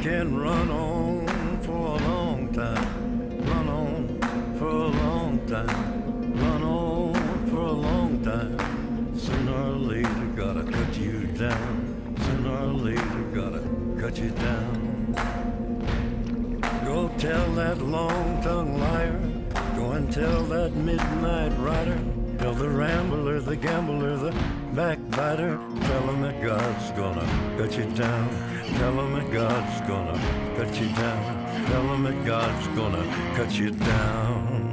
can run on for a long time, run on for a long time, run on for a long time. Sooner or later, gotta cut you down. Sooner or later, gotta cut you down. Go tell that long tongued liar. Go and tell that midnight rider. Tell the rambler, the gambler, the backbiter. Tell him that God's gonna cut you down. Tell him that God's gonna cut you down. Tell him that God's gonna cut you down.